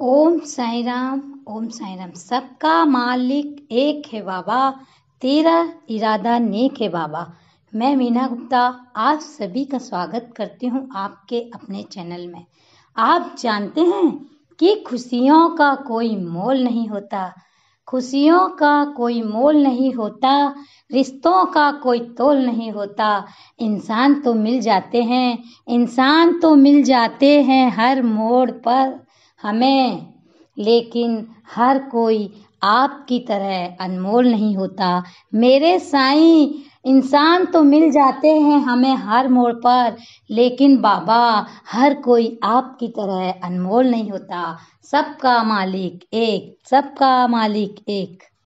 ओम साई राम ओम साई राम सबका मालिक एक है बाबा, तेरा इरादा नेक है बाबा। मैं मीना गुप्ता, आप सभी का स्वागत करती हूँ आपके अपने चैनल में। आप जानते हैं कि खुशियों का कोई मोल नहीं होता। खुशियों का कोई मोल नहीं होता, रिश्तों का कोई तोल नहीं होता। इंसान तो मिल जाते हैं, इंसान तो मिल जाते हैं हर मोड़ पर हमें। लेकिन हर कोई आपकी तरह अनमोल नहीं होता। मेरे साईं इंसान तो मिल जाते हैं हमें हर मोड़ पर, लेकिन बाबा, हर कोई आपकी तरह अनमोल नहीं होता। सबका मालिक एक, सबका मालिक एक।